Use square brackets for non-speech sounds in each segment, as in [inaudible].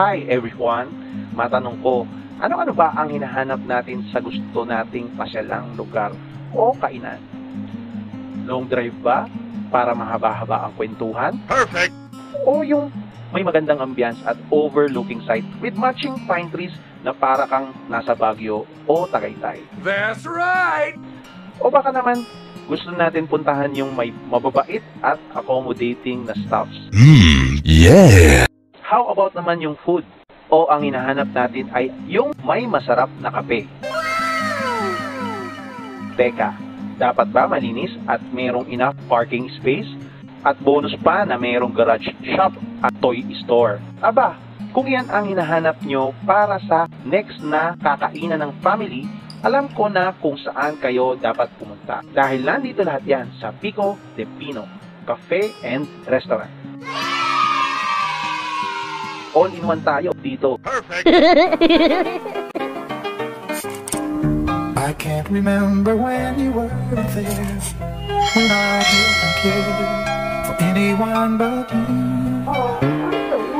Hi everyone! Matanong ko, ano-ano ba ang hinahanap natin sa gusto nating pasyalang lugar o kainan? Long drive ba? Para mahaba-haba ang kwentuhan? Perfect. O yung may magandang ambience at overlooking site with matching pine trees na para kang nasa Baguio o Tagaytay? That's right. O baka naman gusto natin puntahan yung may mababait at accommodating na staffs? Mmm, yeah. How about naman yung food? O ang hinahanap natin ay yung may masarap na kape? Teka, dapat ba malinis at merong enough parking space? At bonus pa na merong garage shop at toy store. Aba, kung yan ang hinahanap nyo para sa next na kakainan ng family, alam ko na kung saan kayo dapat pumunta. Dahil nandito lahat yan sa Pico de Pino Cafe and Restaurant. All-in-one tayo dito. Perfect. [laughs] I can't remember when you were there. When I didn't care for anyone but you.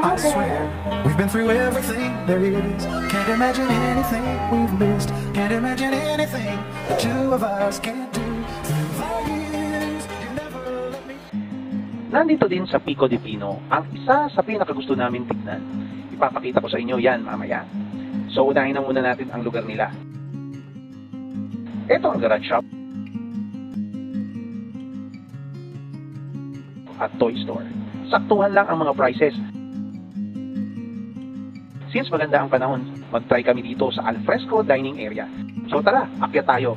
I swear we've been through everything there is. Can't imagine anything we've missed. Can't imagine anything the two of us can't do Nandito din sa Pico de Pino ang isa sa pinakagusto namin tignan. Ipapakita ko sa inyo yan mamaya. So unahin na muna natin ang lugar nila. Ito ang garage shop at toy store. Saktuhan lang ang mga prices. Since maganda ang panahon, mag-try kami dito sa Alfresco Dining Area. So tara, akyat tayo.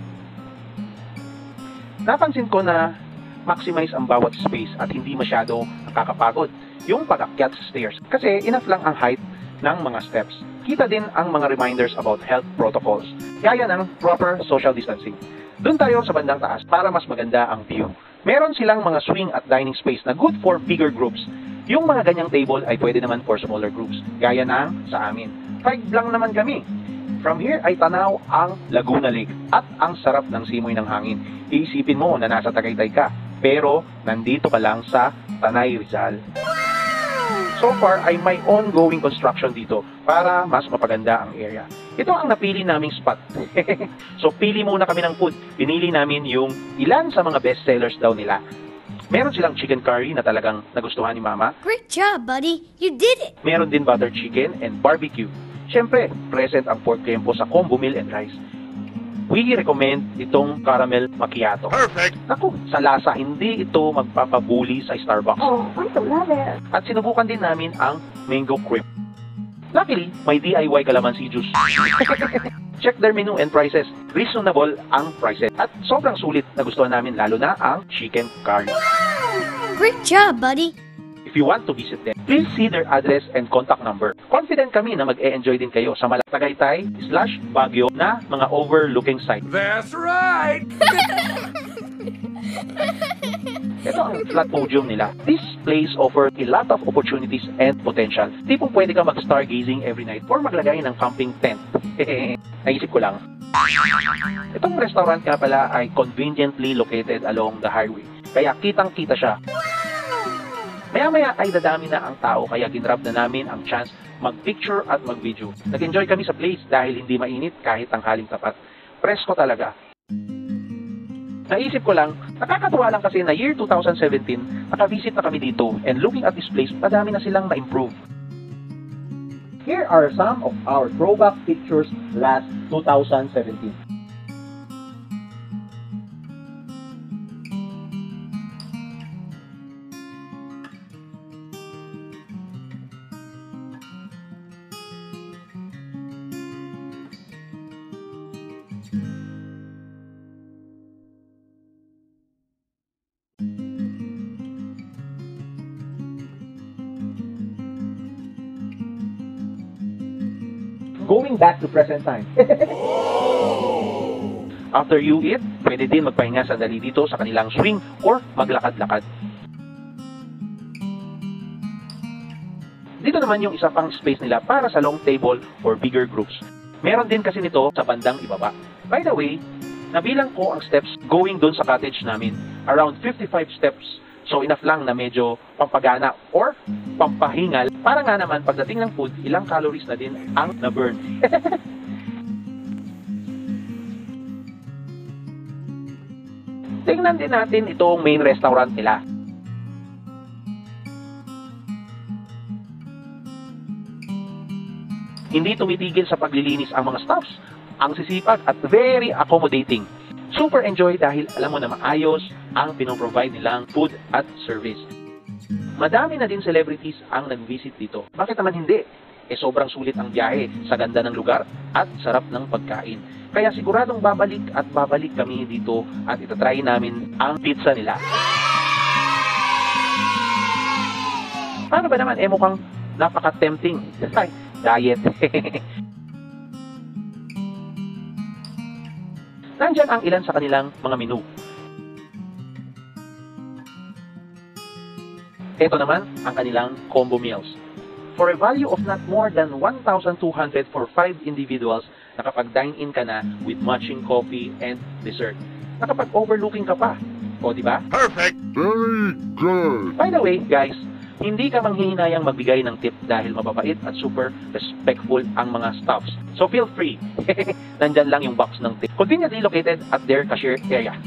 Napansin ko na maximize ang bawat space at hindi masyado nakakapagod yung pag-akyat sa stairs kasi enough lang ang height ng mga steps. Kita din ang mga reminders about health protocols, gaya ng proper social distancing. Doon tayo sa bandang taas para mas maganda ang view. Meron silang mga swing at dining space na good for bigger groups. Yung mga ganyang table ay pwede naman for smaller groups, gaya ng sa amin. Five lang naman kami. From here ay tanaw ang Laguna Lake at ang sarap ng simoy ng hangin. Iisipin mo na nasa Tagaytay ka, pero nandito ka lang sa Tanay Rizal. So far ay may ongoing construction dito para mas mapaganda ang area. Ito ang napili naming spot. [laughs] so pili muna kami ng food. Pinili namin yung ilan sa mga best sellers daw nila. Meron silang chicken curry na talagang nagustuhan ni Mama. Great job, buddy. You did it. Meron din butter chicken and barbecue. Siyempre, present ang pork tempo sa combo meal and rice. We recommend itong caramel macchiato. Perfect. Naku, sa lasa, hindi ito magpapabuli sa Starbucks. Oh, I love it. At sinubukan din namin ang mango cream. Luckily, may DIY calamansi juice. [laughs] Check their menu and prices. Reasonable ang prices. At sobrang sulit na gusto namin lalo na ang chicken curry. Great job, buddy. If you want to visit them, please see their address and contact number. Confident kami na mag-e-enjoy din kayo sa Malagtagaytay slash Baguio na mga overlooking site. That's right. [laughs] Ito ang flat podium nila. This place offer a lot of opportunities and potential. Tipong pwede ka mag-stargazing every night or maglagay ng camping tent. [laughs] Naisip ko lang. Itong restaurant nga pala ay conveniently located along the highway. Kaya kitang-kita siya. Maya-maya ay dadami na ang tao kaya ginrab na namin ang chance mag-picture at mag-video. Nag-enjoy kami sa place dahil hindi mainit kahit ang haling tapat. Presko talaga. Naisip ko lang, nakakatuwa lang kasi na year 2017, nakavisit na kami dito and looking at this place, madami na silang na-improve. Here are some of our throwback pictures last 2017. Going back to present time. [laughs] After you eat, pwede din magpahinga sandali dito sa kanilang swing or maglakad-lakad. Dito naman yung isa pang space nila para sa long table or bigger groups. Meron din kasi nito sa bandang ibaba. By the way, nabilang ko ang steps going doon sa cottage namin. Around 55 steps. So enough lang na medyo pampagana or pampahingal para nga naman pagdating ng food, ilang calories na din ang na-burn. [laughs] Tingnan din natin itong main restaurant nila. Hindi tumitigil sa paglilinis ang mga staffs. Ang sisipag at very accommodating. Super enjoy dahil alam mo na maayos ang pinoprovide nilang food at service. Madami na din celebrities ang nag-visit dito. Bakit naman hindi? Eh sobrang sulit ang biyahe sa ganda ng lugar at sarap ng pagkain. Kaya siguradong babalik at babalik kami dito at itatry namin ang pizza nila. Paano ba naman? Eh mukhang napaka-tempting. [laughs] Ay, diet. [laughs] Nandyan ang ilan sa kanilang mga menu. Ito naman ang kanilang combo meals. For a value of not more than 1,200 for 5 individuals, nakapag-dine-in ka na with matching coffee and dessert. Nakapag-overlooking ka pa. O, di ba? Perfect. Very good. By the way, guys, hindi ka manghihinayang magbigay ng tip dahil mababait at super respectful ang mga staffs. So feel free. [laughs] Nandyan lang yung box ng tip. Conveniently located at their cashier area.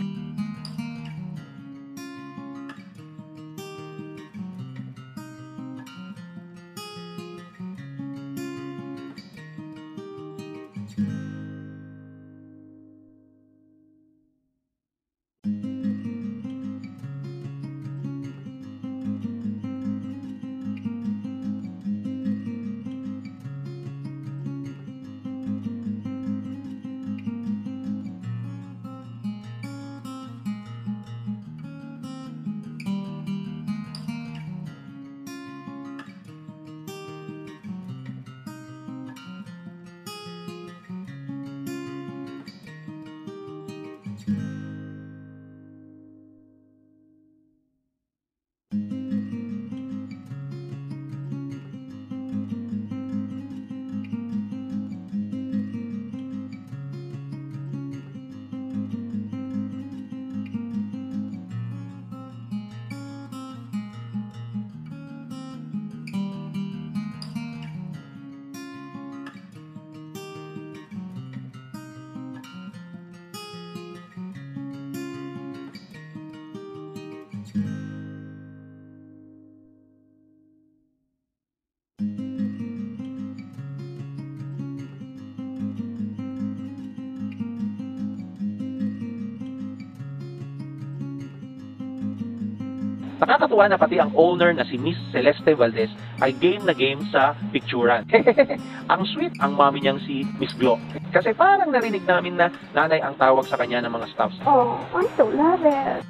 Nakakatuwa na pati ang owner na si Miss Celeste Valdez ay game na game sa picturean. [laughs] ang sweet ang mami niyang si Miss Glo. Kasi parang narinig namin na nanay ang tawag sa kanya ng mga staffs. Oh, I so love it.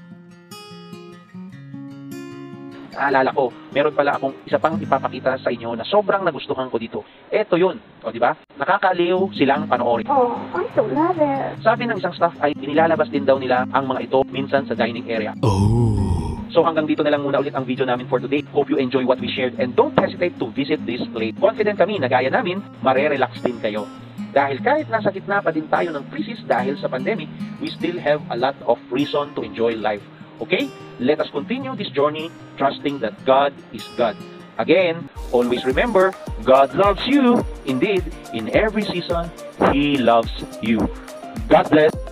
Naalala ko, meron pala akong isa pang ipapakita sa inyo na sobrang nagustuhan ko dito. Eto yun. O di ba? Nakakaliw silang panoorin. Oh, I so love it. Sabi ng isang staff ay inilalabas din daw nila ang mga ito minsan sa dining area. Oh. So hanggang dito na lang muna ulit ang video namin for today. Hope you enjoy what we shared and don't hesitate to visit this place. Confident kami na gaya namin, marerelax din kayo. Dahil kahit nasa gitna pa din tayo ng crisis dahil sa pandemic, we still have a lot of reason to enjoy life. Okay? Let us continue this journey trusting that God is God. Again, always remember, God loves you. Indeed, in every season, He loves you. God bless.